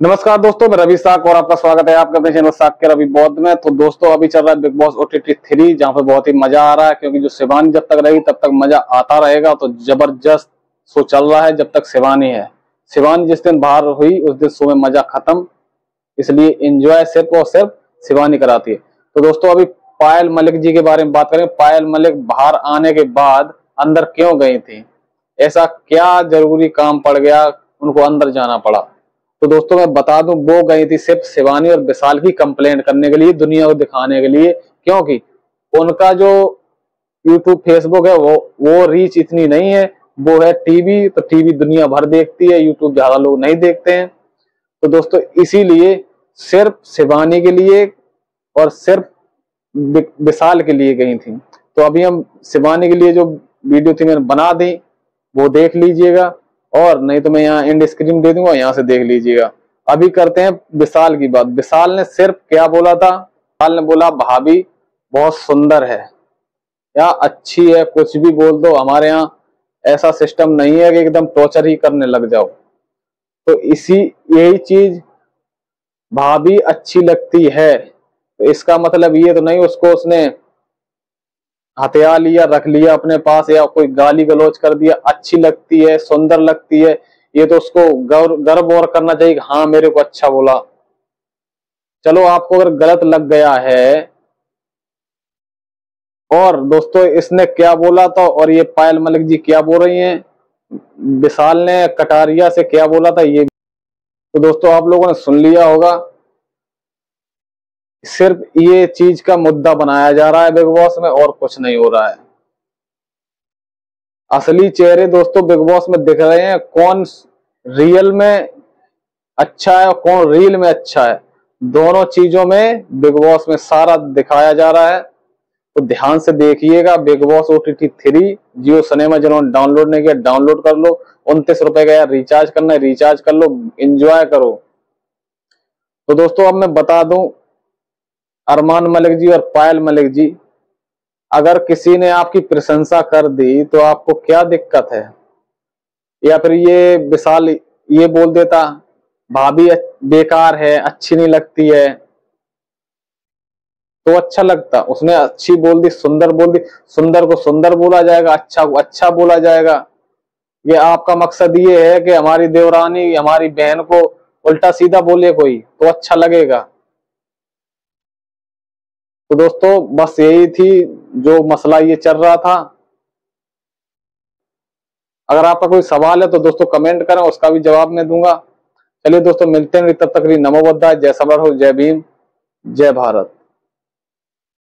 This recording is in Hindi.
नमस्कार दोस्तों, मैं रवि साक और आपका स्वागत है आपका अपने चैनल साक के रवि बौद्ध में। तो दोस्तों, अभी चल रहा है बिग बॉस ओटीटी थ्री जहाँ पे बहुत ही मज़ा आ रहा है, क्योंकि जो शिवानी जब तक रहेगी, तब तक मज़ा आता रहेगा। तो ज़बरदस्त शो चल रहा है, जब तक शिवानी है। शिवानी जिस दिन बाहर हुई, उस दिन शो में मज़ा खत्म। इसलिए इंजॉय सिर्फ़ और सिर्फ़ शिवानी कराती है। तो दोस्तों, अभी पायल मलिक जी के बारे में बात करें। पायल मलिक बाहर आने के बाद अंदर क्यों गई थी? ऐसा क्या ज़रूरी काम पड़ गया? उनको अंदर जाना पड़ा। तो दोस्तों मैं बता दूँ, वो गई थी सिर्फ़ शिवानी और विशाल की कंप्लेंट करने के लिए दुनिया को दिखाने के लिए। क्योंकि उनका जो यूट्यूब फेसबुक है, वो वो रीच इतनी नहीं है। वो है टीवी तो टीवी दुनिया भर देखती है यूट्यूब ज़्यादा लोग नहीं देखते हैं। तो दोस्तों, इसीलिए सिर्फ़ शिवानी के लिए और सिर्फ़ विशाल के लिए गई थी। तो अभी हम शिवानी के लिए जो वीडियो थी, मैंने बना दी, वो देख लीजिएगा। और नहीं तो मैं यहाँ इंड स्क्रीन दे दूँगा, यहाँ से देख लीजिएगा। अभी करते हैं विशाल की बात। विशाल ने सिर्फ़ क्या बोला था? विशाल ने बोला, भाभी, बहुत सुंदर है। या अच्छी है, कुछ भी बोल दो। हमारे यहाँ ऐसा सिस्टम नहीं है कि एकदम टॉर्चर ही करने लग जाओ। तो इसी, यही चीज़, भाभी, अच्छी लगती है। तो इसका मतलब ये तो नहीं, उसको उसने हथियार लिया, रख लिया अपने पास या कोई गाली गलोच कर दिया, अच्छी लगती है, सुंदर लगती है, ये तो उसको गर्व और करना चाहिए हाँ मेरे को अच्छा बोला। चलो, आपको अगर गलत लग गया है, और दोस्तों, इसने क्या बोला था और ये पायल मलिक जी क्या बोल रही हैं? विशाल ने कटारिया से क्या बोला था ये तो दोस्तों, आप लोगों ने सुन लिया होगा। सिर्फ़ ये चीज़ का मुद्दा बनाया जा रहा है बिग बॉस में और कुछ नहीं हो रहा है। असली चेहरे दोस्तों बिग बॉस में दिख रहे हैं, कौन रियल में अच्छा है और कौन रील में अच्छा है। दोनों चीज़ों में बिग बॉस में सारा दिखाया जा रहा है। तो ध्यान से देखिएगा big boss O T T three, Jio cinema जिन्होंने डाउनलोड नहीं किया डाउनलोड कर लो। उनतीस रुपए का यार रिचार्ज करना है रिचार्ज कर लो एंजॉय करो। तो दोस्तों अब मैं बता दूँ अरमान मलिक जी और पायल मलिक जी, अगर किसी ने आपकी प्रशंसा कर दी तो आपको क्या दिक्कत है? या फिर ये विशाल ये बोल देता, भाभी बेकार है, अच्छी नहीं लगती है। तो अच्छा लगता, उसने अच्छी बोल दी, सुंदर बोल दी, सुंदर को सुंदर बोला जाएगा अच्छा को अच्छा बोला जाएगा। ये आपका मकसद ये है कि हमारी देवरानी, हमारी बहन को उल्टा सीधा बोले कोई तो अच्छा लगेगा। तो दोस्तों, बस यही थी जो मसला ये चल रहा था। अगर आपका कोई सवाल है तो दोस्तों कमेंट करें, उसका भी जवाब मैं दूँगा। चलिए दोस्तों, मिलते हैं तब तक नमो बद्धा जय समर हो, जय भीम, जय भारत।